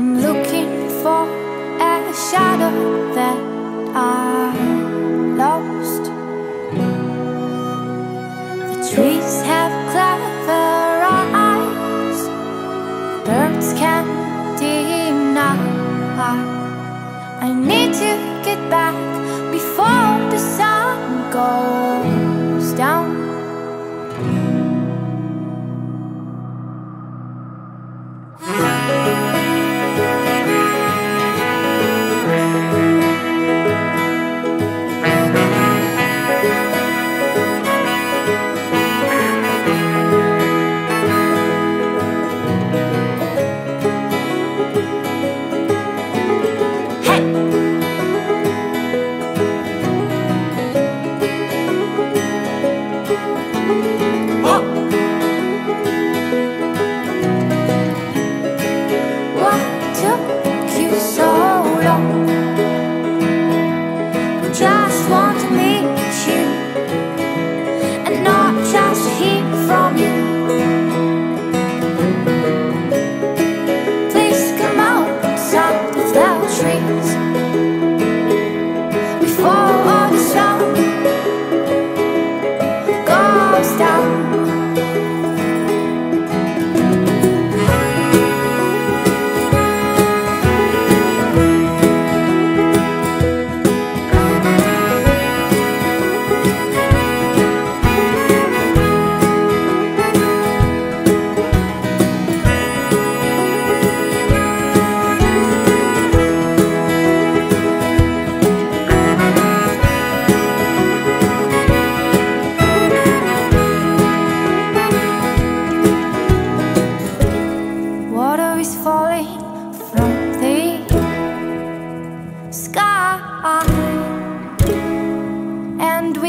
I'm looking for a shadow that I lost. The trees have clouds.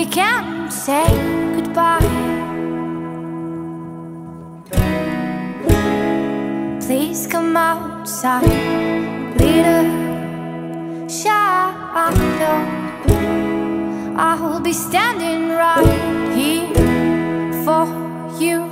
We can't say goodbye. Please come outside, leader, shadow. I will be standing right here for you.